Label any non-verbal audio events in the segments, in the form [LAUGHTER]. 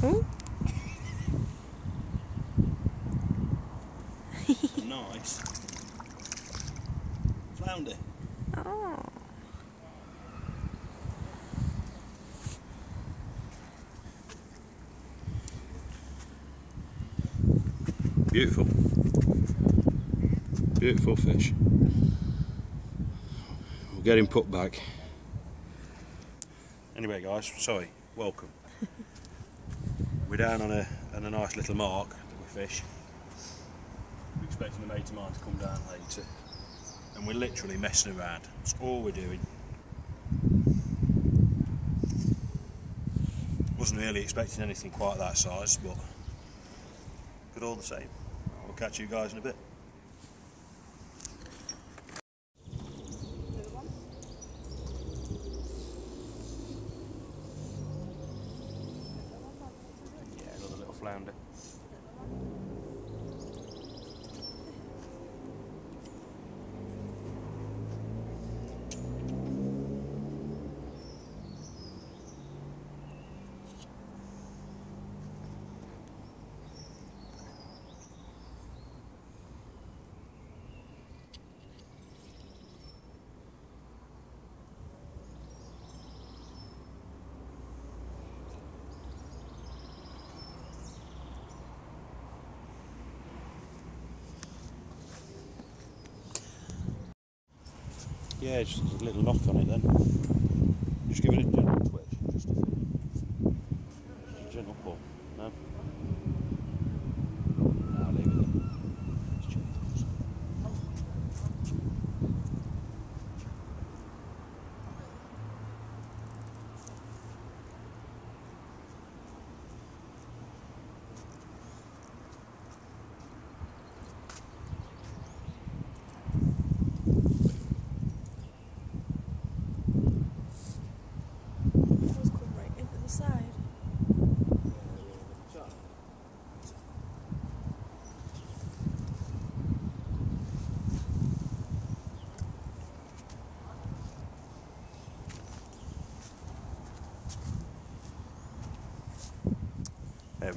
Hmm? nice. Flounder. Oh. Beautiful. Beautiful fish. We'll get him put back. Anyway guys, sorry, welcome. Down on a, on a nice little mark that we fish. We're expecting the mate of mine to come down later. And we're literally messing around. That's all we're doing. Wasn't really expecting anything quite that size, but good all the same. We'll catch you guys in a bit. Yeah, another Yeah, just a little knock on it then. Just give it a gentle twitch, just a, just a gentle pull. No leave it then. Just gentle. Let's come right into the side.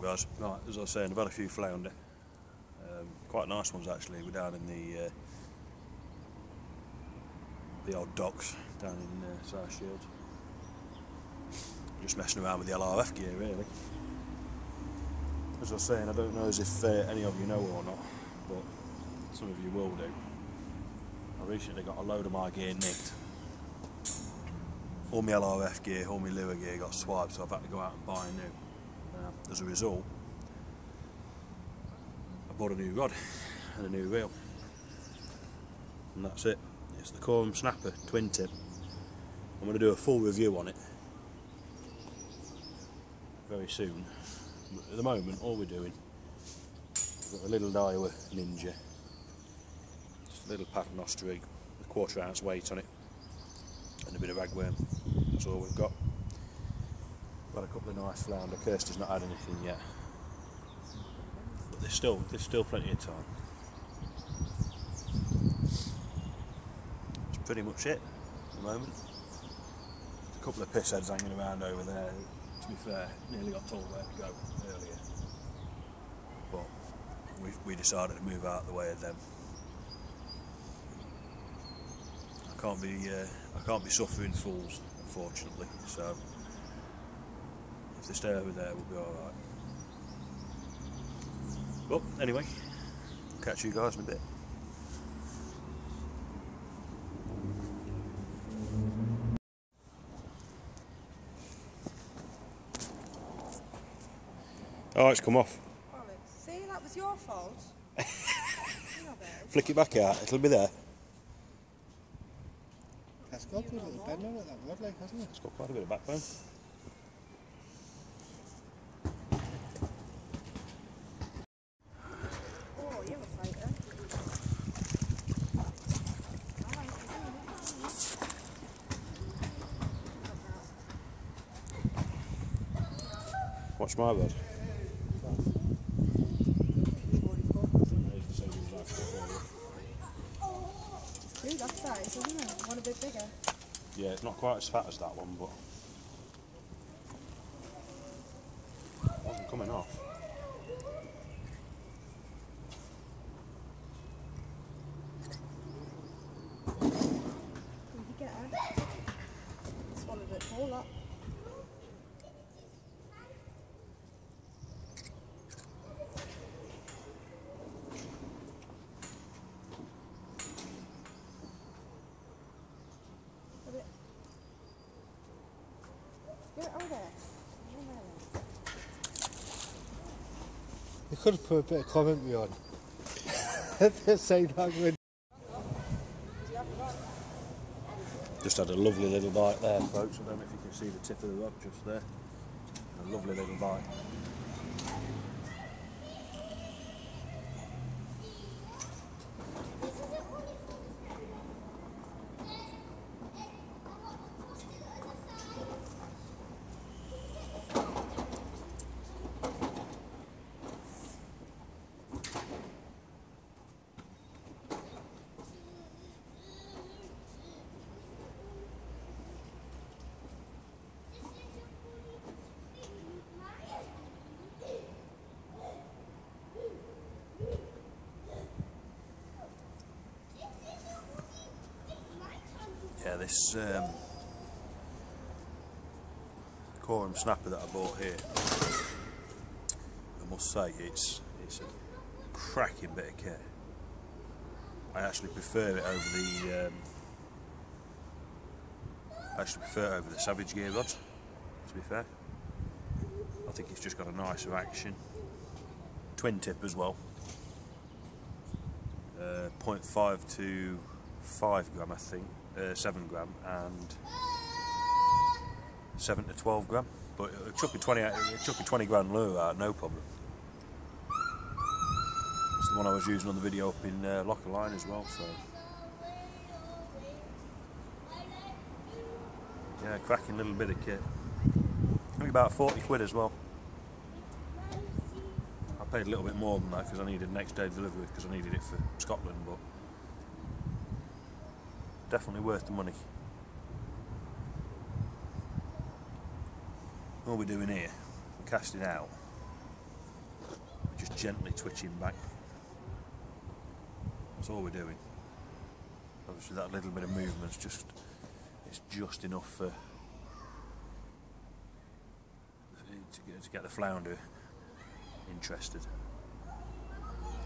Guys. Right, as I was saying, I've had a few flounder. Um, quite nice ones actually. We're down in the uh, the old docks down in uh, South Shield. Just messing around with the LRF gear really. As I was saying, I don't know as if uh, any of you know or not, but some of you will do. I recently got a load of my gear nicked. All my LRF gear, all my lure gear got swiped, so I've had to go out and buy a new. Uh, as a result, I bought a new rod and a new reel. And that's it. It's the Korum Snapper twin tip. I'm going to do a full review on it very soon. But at the moment, all we're doing, we've got a little Daiwa Ninja, just a little paternoster rig, a quarter ounce weight on it, and a bit of ragworm. That's all we've got. Got a couple of nice flounder. Kirsty's not had anything yet, but there's still there's still plenty of time. That's pretty much it at the moment. a couple of piss heads hanging around over there. To be fair, nearly got told where to go earlier, but we we decided to move out of the way of them. I can't be uh, I can't be suffering fools, unfortunately. So if they stay over there, we'll be all right. Well, anyway, catch you guys in a bit. Oh, it's come off. Bollocks. See, that was your fault. [LAUGHS] Flick it back out, it'll be there. That's got a good little bend on it, that rod, like, hasn't it? It's got quite a bit of backbone. Rod. Dude, that's isn't it? One a bit bigger. Yeah, it's not quite as fat as that one, but. coming off. Did you get her? Swallowed it all up. Put it- Get it over there. Over there. You could have put a bit of commentary on. the same language. Just had a lovely little bite there, folks. I don't know if you can see the tip of the rod just there. A lovely little bite. Yeah, this um, snapper that I bought here, I must say it's it's a cracking bit of kit. I actually prefer it over the um, I actually prefer it over the Savage gear rod. To be fair, I think it's just got a nicer action. Twin tip as well. Uh, 0.5 to 5 gram, I think uh, 7 gram and 7 to 12 gram. But it chuck a 20, out- it chuck a 20 gram lure out, no problem. It's the one I was using on the video up in uh, Lochaline as well, so. Yeah, cracking little bit of kit. Only about 40 quid as well. I paid a little bit more than that because I needed next day delivery because I needed it for Scotland, but definitely worth the money. All we're doing here, we're casting out, we're just gently twitching back. That's all we're doing. Obviously, that little bit of movement's just it's just enough for to get, to get the flounder interested.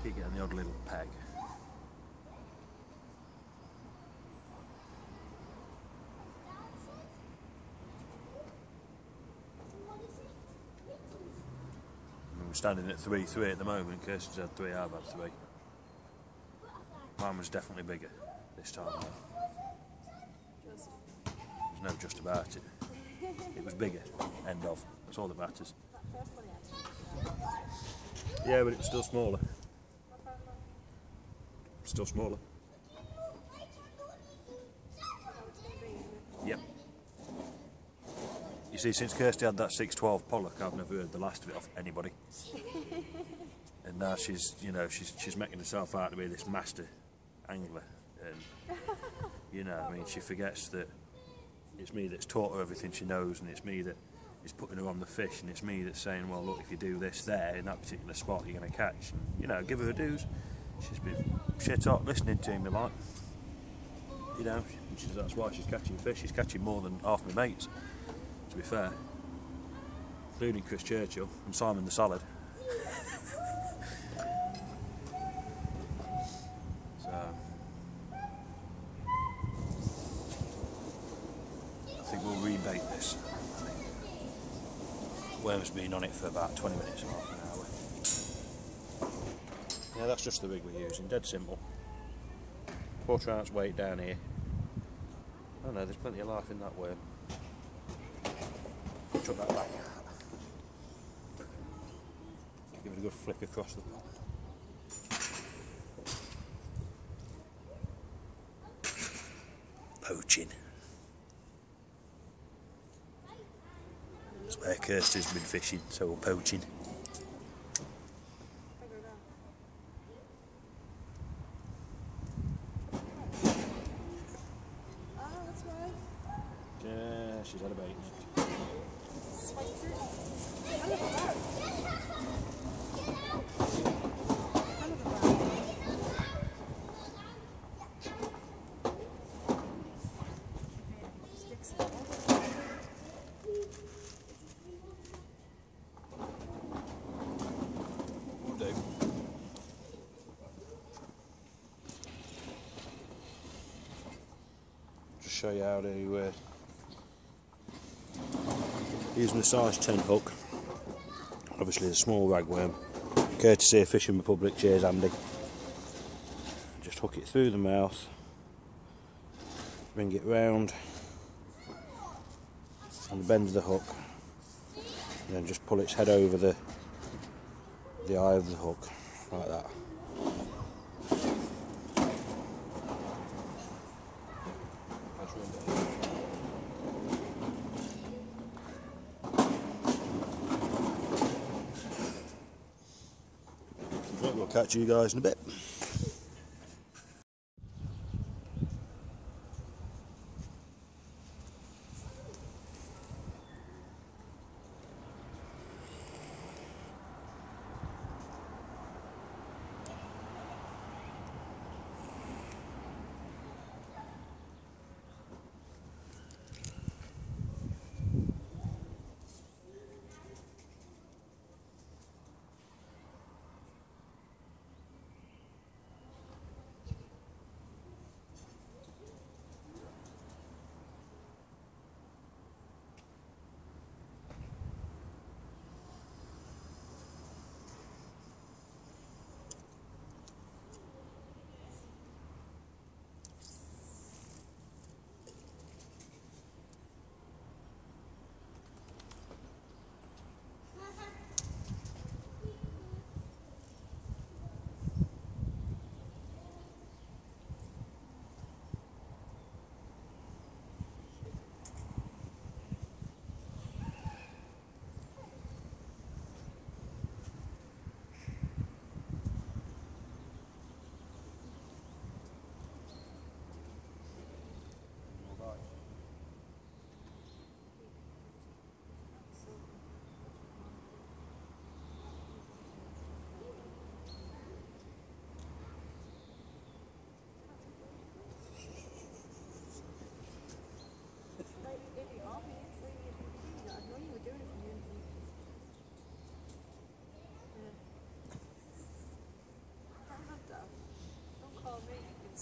Keep getting the odd little peg. I mean, we're standing at 3 3 at the moment. Kirsten's had 3, I've had 3. Mine was definitely bigger this time. There's no just about it. It was bigger. End of. That's all that matters. Yeah, but it's still smaller. Still smaller. You see, since Kirsty had that 612 Pollock, I've never heard the last of it off anybody. [LAUGHS] and now she's, you know, she's she's making herself out to be this master angler, and you know, I mean, she forgets that it's me that's taught her everything she knows, and it's me that is putting her on the fish, and it's me that's saying, well, look, if you do this there in that particular spot, you're going to catch. And, you know, give her her dues. She's been shit up listening to me, like. You know, that's why she's catching fish. She's catching more than half my mates, to be fair, including Chris Churchill and Simon the Salad. so. I think we'll rebait this. Worm's been on it for about 20 minutes half an hour. Yeah, that's just the rig we're using, dead simple. Quarter ounce weight down here. Oh no, there's plenty of life in that worm. Chuck that. Give it a good flick across the pot. Poaching. That's where Kirsty's been fishing, so we're poaching. Ah, that's right. Yeah, she's had a bait. Swipe through. I look at that. Show you how to uh, a size 10 hook. Obviously, a small ragworm, courtesy of Fishing Republic. Cheers, Andy. Just hook it through the mouth, bring it round the bend the hook, and then just pull its head over the the eye of the hook, like that. Right, we'll catch you guys in a bit.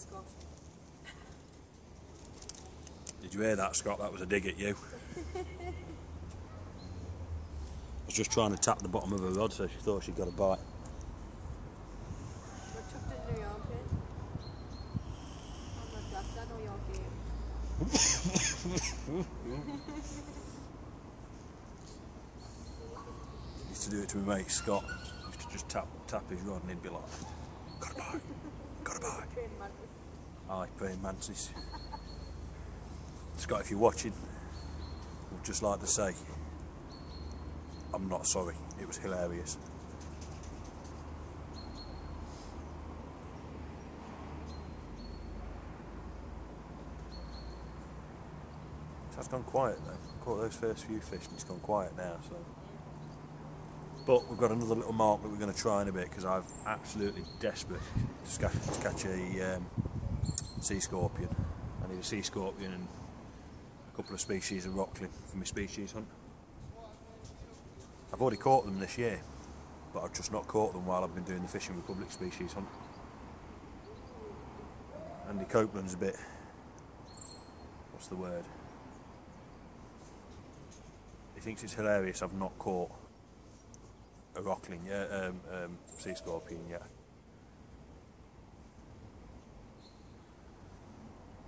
Scott. [LAUGHS] Did you hear that, Scott? That was a dig at you. [LAUGHS] I was just trying to tap the bottom of her rod so she thought she'd got a bite. We're tucked under your armpit. I'm not left, I know your game. [LAUGHS] Used to do it to my mate Scott. He Used to just tap tap his rod and he'd be like, "Got a bite, got a bite." Train mantis. Praying mantis. Scott, if you're watching, I'd just like to say, I'm not sorry. It was hilarious. It has gone quiet though. Caught those first few fish and it's gone quiet now. So, but we've got another little mark that we're going to try in a bit because I'm absolutely desperate to, sca- to catch a um, sea scorpion. I need a sea scorpion and a couple of species of rockling for my species hunt. I've already caught them this year, but I've just not caught them while I've been doing the Fishing Republic species hunt. Andy Copeland's a bit. What's the word? He thinks it's hilarious I've not caught a rockling, yeah, um, um, sea scorpion yeah.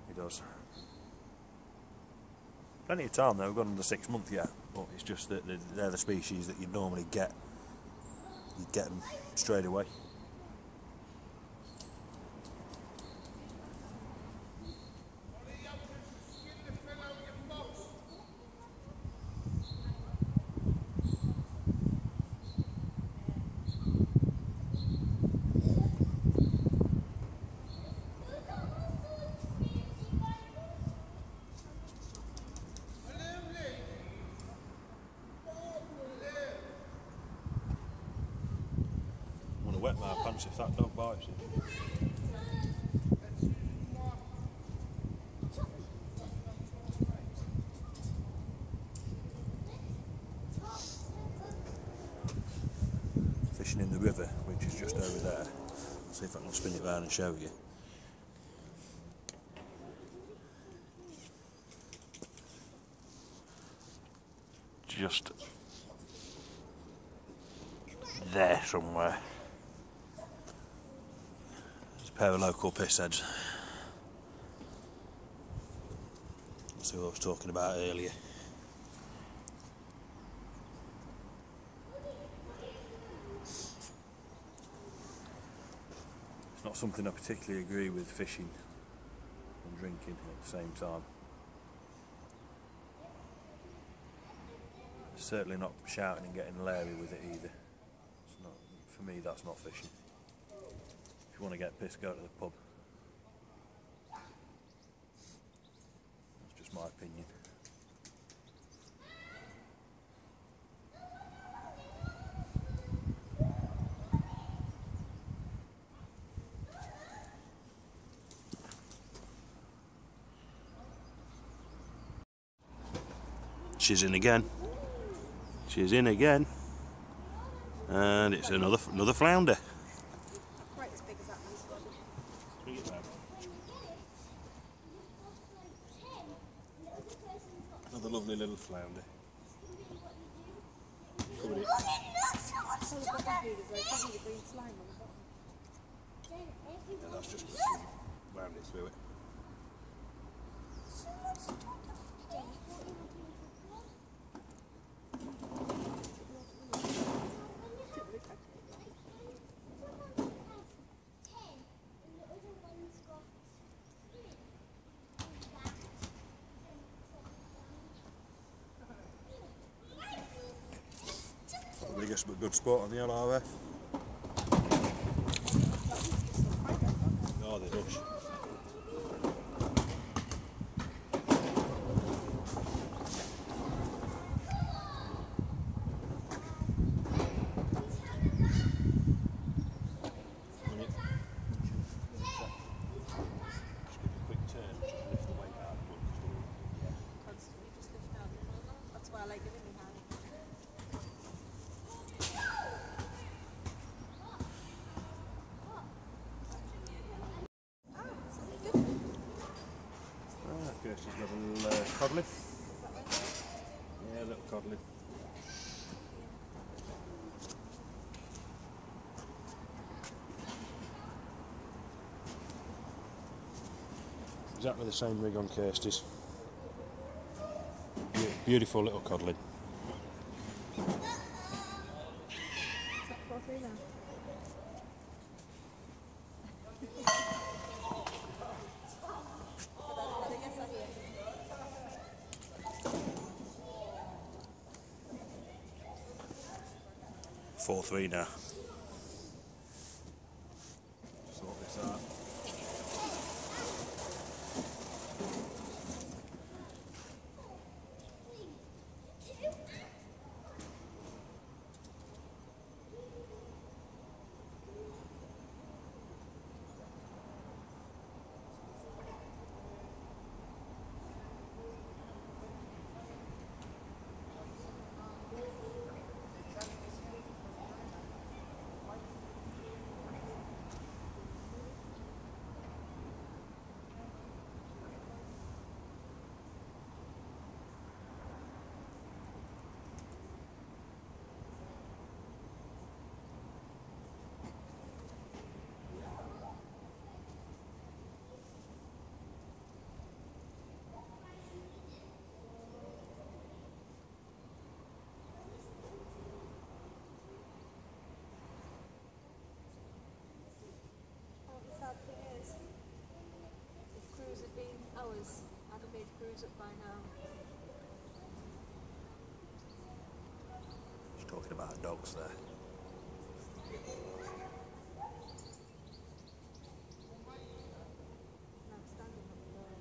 He does. Plenty of time though, we've got under six months yet, but it's just that they're- they're the species that you'd normally get. You'd get them straight away. River, which is just over there. Let's see if I can spin it around and show you. Just there somewhere. There's a pair of local pissheads. That's what I was talking about earlier. Something I particularly agree with fishing and drinking at the same time. Certainly not shouting and getting leery with it either. It's not, for me, that's not fishing. If you want to get pissed, go to the pub. That's just my opinion. She's in again. She's in again. And it's another another flounder. Quite as big as that one's body. Another lovely little flounder. Covered it. So the bottom feed is like having the green slime on the bottom. Yeah, that's just because she wound it through it. Biggest but good spot on the LRF. They hush. Minute. Just give it a quick turn, just lift the weight out of the book. Constantly just lifting out. That's why I like giving you hand. Ah, something different. Kirsty's little uh, codlin. Yeah, little codlin. Exactly the same rig on Kirsty's. Be- Beautiful little codlin. Is that four three now? Four three now. Sort this out. Oh, the sad thing is, if crews had ours, I'd have made crews up by now. Just talking about dogs there. And I'm standing up there.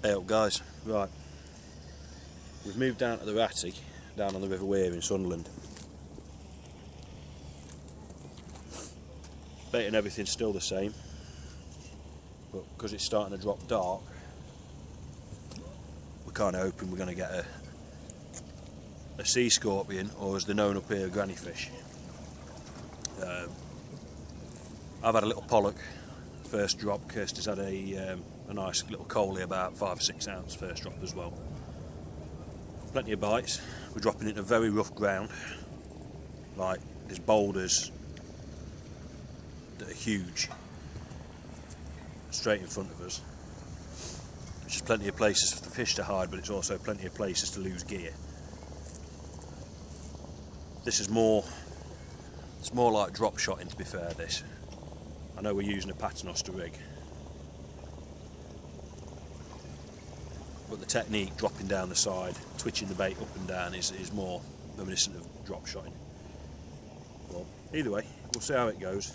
Hey guys, right. We've moved down to the Ratty, down on the River Wear in Sunderland. Bait and everything's still the same, but because it's starting to drop dark, we're kind of hoping we're going to get a, a sea scorpion or as they're known up here, a granny fish. Um, I've had a little pollock first drop. Kirsty's had a, um, a nice little coley about five or six ounce first drop as well. Plenty of bites. We're dropping into very rough ground. Like there's boulders that are huge straight in front of us. Which is plenty of places for the fish to hide, but it's also plenty of places to lose gear. This is more, it's more like drop shotting to be fair this. I know we're using a paternoster rig. But the technique, dropping down the side, twitching the bait up and down is, is more reminiscent of drop shotting. Well, either way, we'll see how it goes.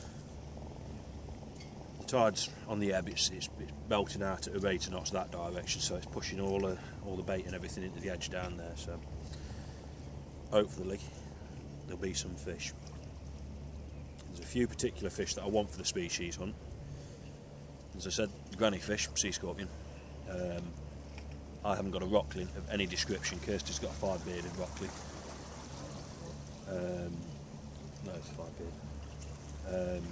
The tide's on the ebb, it's, it's, it's belting out at a rate of knots that direction, so it's pushing all the, all the bait and everything into the edge down there, so hopefully there'll be some fish. There's a few particular fish that I want for the species hunt. As I said, granny fish, sea scorpion. Um, I haven't got a rocklin of any description. Kirsty's got a five bearded rocklin. Um, no, it's five beard. Um,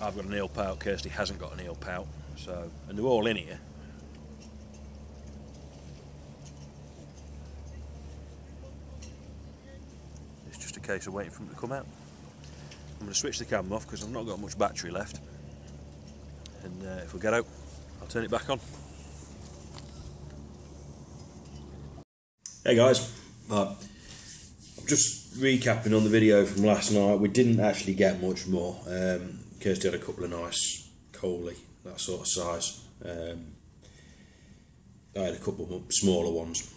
I've got an eel pout. Kirsty hasn't got an eel pout. So, and they're all in here. It's just a case of waiting for them to come out. I'm going to switch the camera off because I've not got much battery left. And uh, if we get out, turn it back on. Hey guys, uh, just recapping on the video from last night. We didn't actually get much more. Um, Kirsty had a couple of nice coley, that sort of size. Um, I had a couple of smaller ones.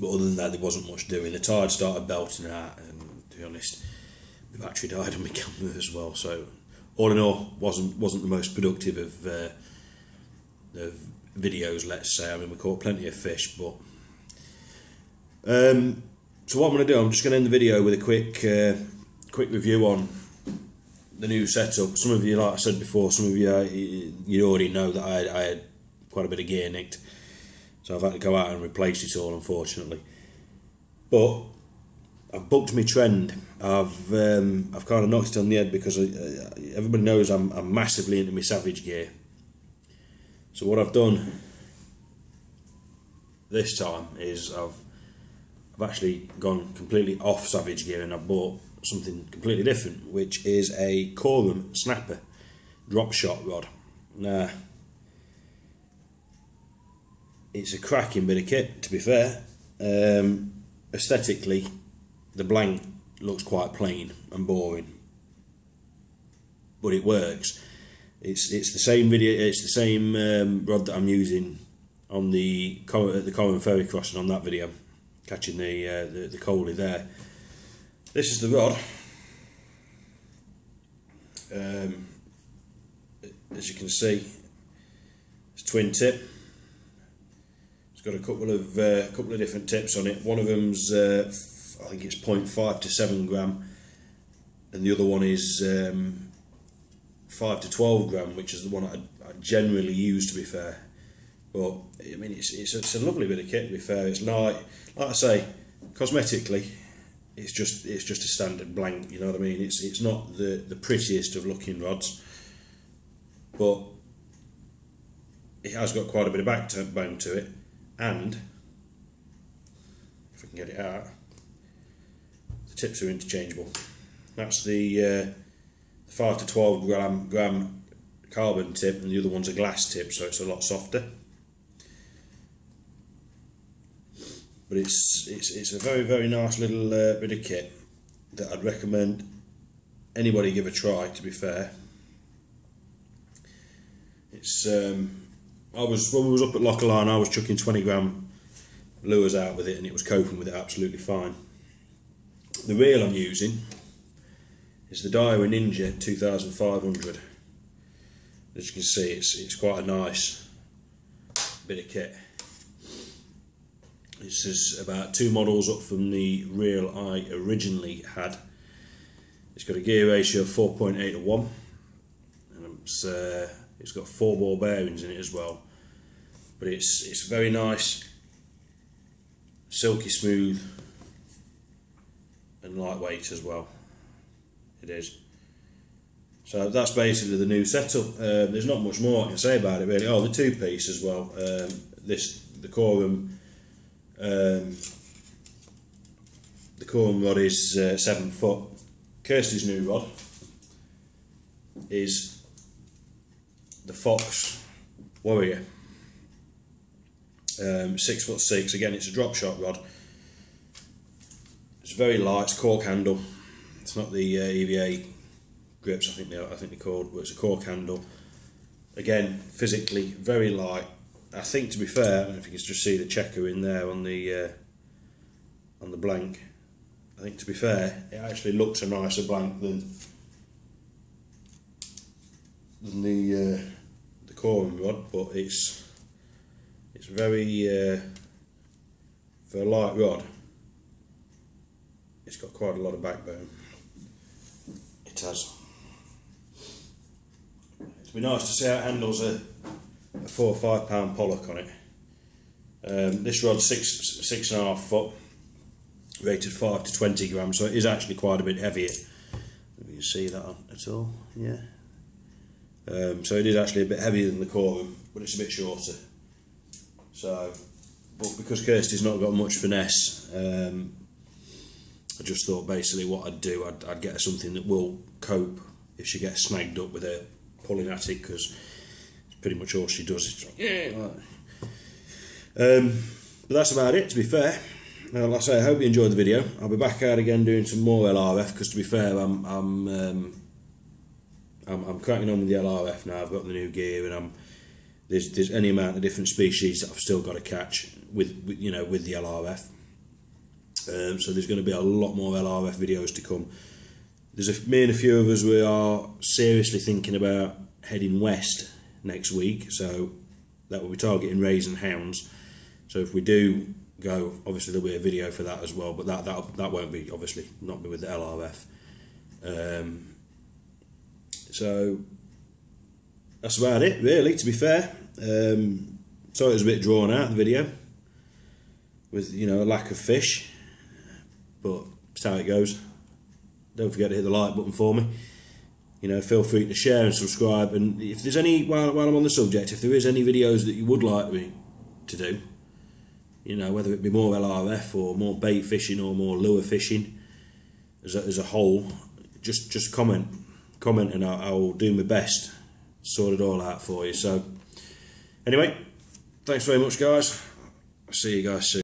But other than that, there wasn't much doing. The tide started belting out, and to be honest, the battery died on my camera as well. So, all in all, wasn't wasn't the most productive of, uh, of videos. Let's say. I mean, we caught plenty of fish, but um, so what I'm going to do, I'm just going to end the video with a quick uh, quick review on the new setup. Some of you, like I said before, some of you uh, you already know that I, I had quite a bit of gear nicked. So I've had to go out and replace it all, unfortunately. But I've booked my trend. I've um, I've kind of knocked it on the head because I, uh, everybody knows I'm, I'm massively into my Savage gear. So what I've done this time is I've I've actually gone completely off Savage gear and I've bought something completely different, which is a Korum Snapper drop shot rod. Now it's a cracking bit of kit, to be fair. Um, aesthetically, the blank looks quite plain and boring, but it works. It's it's the same video. It's the same um, rod that I'm using on the the Corran Ferry crossing on that video, catching the uh, the, the coley there. This is the rod. Um, as you can see, it's twin tip it's got a couple of uh, couple of different tips on it. One of them's uh, I think it's 0.5 to 7 gram, and the other one is um, 5 to 12 gram, which is the one I, I generally use. To be fair, but I mean it's, it's it's a lovely bit of kit. To be fair, it's like like I say, cosmetically, it's just it's just a standard blank. You know what I mean? It's it's not the the prettiest of looking rods, but it has got quite a bit of backbone to it and if I can get it out, the tips are interchangeable. That's the, uh, 5 to 12 gram, gram carbon tip and the other one's a glass tip so it's a lot softer. But it's, it's, it's a very very nice little uh, bit of kit that I'd recommend anybody give a try to be fair. It's um, I was when we was up at Lochaline, I was chucking 20 gram lures out with it, and it was coping with it absolutely fine. The reel I'm using is the Daiwa Ninja 2500. As you can see, it's it's quite a nice bit of kit. This is about two models up from the reel I originally had. It's got a gear ratio of 4.8 to 1, and it's uh, it's got four ball bearings in it as well. But it's it's very nice silky smooth and lightweight as well. It is. So that's basically the new setup. Um, there's not much more I can say about it really. Oh, the two piece as well. Um, this the Korum. Um, the Korum rod is uh, seven foot. Kirsty's new rod is the Fox Warrior. Um, six foot six. Again, it's a drop shot rod. It's very light. It's cork handle. It's not the uh, EVA grips. I think they I think they're called. It's a cork handle. Again, physically very light. I think to be fair, I don't know if you can just see the checker in there on the uh, on the blank. I think to be fair, it actually looks a nicer blank than than the uh, the Korum rod, but it's it's very uh, for a light rod. It's got quite a lot of backbone. Has. It'd be nice to see how it handles a, a four or five pound pollock on it. Um, this rod's six six and a half foot, rated five to twenty grams, so it is actually quite a bit heavier. You can see that at all, yeah. Um, so it is actually a bit heavier than the Korum, but it's a bit shorter. So, but because Kirsty's not got much finesse, um, I just thought basically what I'd do, I'd, I'd get her something that will cope if she gets snagged up with her pulling at it, because it's pretty much all she does. Is like, yeah. like- Um, but that's about it. To be fair, now, like I say, I hope you enjoyed the video. I'll be back out again doing some more LRF because to be fair, I'm I'm um, I'm, I'm cracking on with the LRF now. I've got the new gear, and I'm there's there's any amount of different species that I've still got to catch with, with you know with the LRF. Um, so there's going to be a lot more LRF videos to come. There's a, me and a few of us we are seriously thinking about heading west next week. So that will be targeting rays and hounds. So if we do go, obviously there'll be a video for that as well. But that that that won't be obviously not be with the LRF. Um, so that's about it, really. To be fair, um, sorry it was a bit drawn out the video with you know a lack of fish, but that's how it goes. Don't forget to hit the like button for me. You know, feel free to share and subscribe. And if there's any, while, while I'm on the subject, if there is any videos that you would like me to do, you know, whether it be more LRF or more bait fishing or more lure fishing as a, as a whole, just just comment, comment, and I, I will do my best sort it all out for you. So, anyway, thanks very much, guys. I'll see you guys soon.